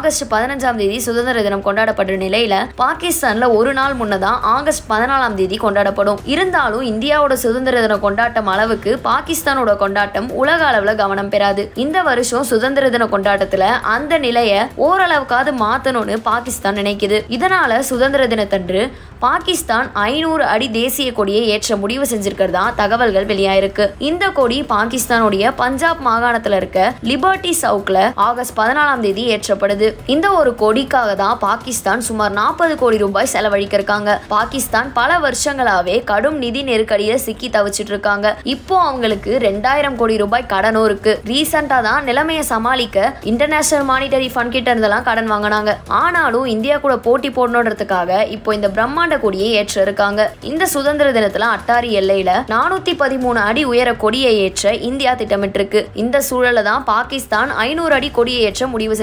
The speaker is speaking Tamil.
ஆகஸ்ட் பதினஞ்சாம் தேதி சுதந்திர தினம் கொண்டாடப்படுற நிலையில பாகிஸ்தான்ல ஒரு நாள் முன்னதான் ஆகஸ்ட் பதினாலாம் தேதி கொண்டாடப்படும். இருந்தாலும் இந்தியாவோட சுதந்திர தின கொண்டாட்டம் அளவுக்கு பாகிஸ்தானோட கொண்டாட்டம் உலக அளவுல கவனம் பெறாது. இந்த வருஷம் சுதந்திர தின கொண்டாட்டத்துல அந்த நிலைய ஓரளவுக்காவது மாத்தணும்னு பாகிஸ்தான் நினைக்குது. இதனால சுதந்திர தினத்தன்று பாகிஸ்தான் ஐநூறு அடி தேசிய கொடியை ஏற்ற முடிவு செஞ்சிருக்கிறதா தகவல்கள் வெளியாயிருக்கு. இந்த கொடி பாகிஸ்தானுடைய பஞ்சாப் மாகாணத்துல இருக்க லிபர்டி சவுக்ல ஆகஸ்ட் பதினாலாம் தேதி ஏற்றப்படுது. இந்த ஒரு கொடிக்காக தான் பாகிஸ்தான் சுமார் நாற்பது கோடி ரூபாய் செலவழிக்க பாகிஸ்தான் பல வருஷங்களாவே கடும் நிதி நெருக்கடியில சிக்கி தவிச்சிட்டு இருக்காங்க இப்போ அவங்களுக்கு ரெண்டாயிரம் கோடி ரூபாய் கடனும் இருக்கு. ரீசெண்டா தான் நிலைமையை சமாளிக்க இன்டர்நேஷனல் மானிட்டரி ஃபண்ட் கிட்ட இருந்தெல்லாம் கடன் வாங்கினாங்க. ஆனாலும் இந்தியா கூட போட்டி போடணுன்றதுக்காக இப்போ இந்த பிரம்மாண்ட கொடியை ஏற்ற இருக்காங்க இந்த சுதந்திர தினத்துல அட்டாரி எல்லையில நானூத்தி பதிமூணு அடி உயர கொடியை ஏற்ற இந்தியா திட்டமிட்டிருக்கு. இந்த சூழல தான் பாகிஸ்தான் ஐநூறு அடி கொடியை ஏற்ற முடிவு